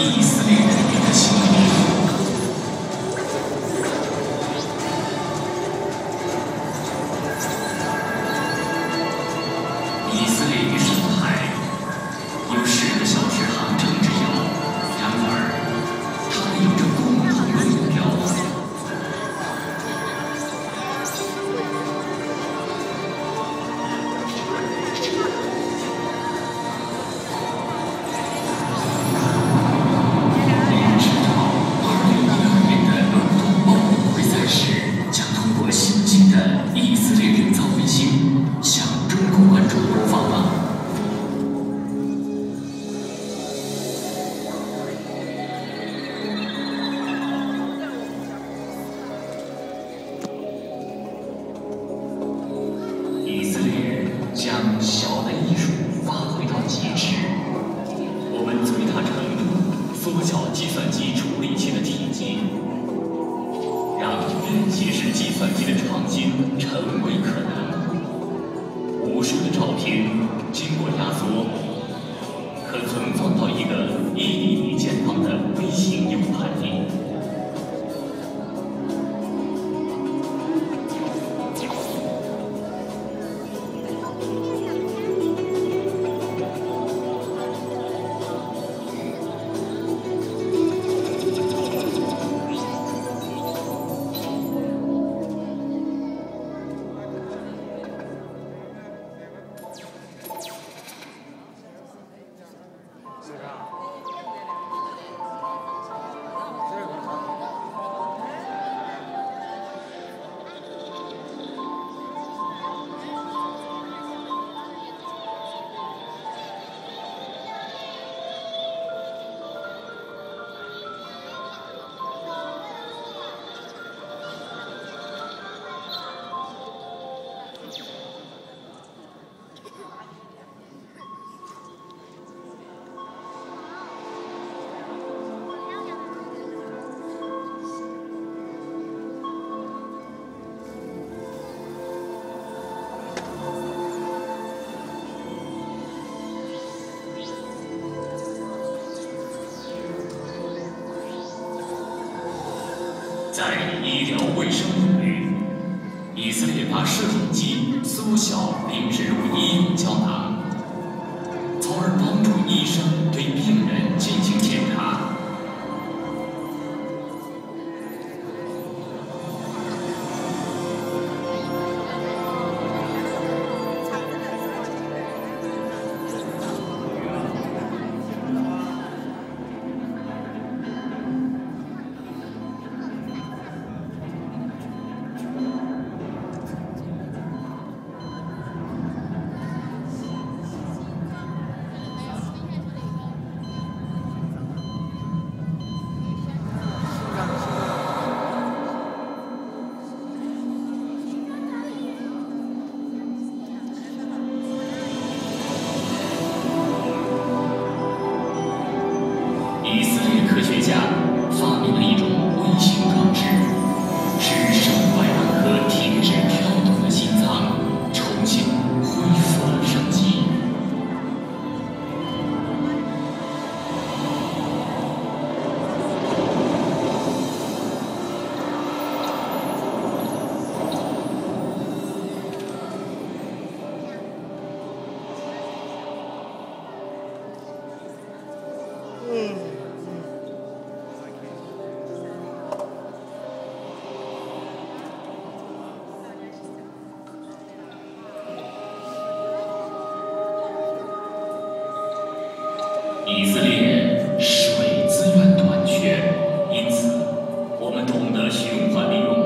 ease. 算机的创新成为可能。无数的照片经过压缩，可存放到一个一厘米见方的微型 U 盘里。卫生领域，以色列把摄影机缩小并植入医用胶囊，从而帮助医生对以色列水资源短缺，因此我们懂得循环利用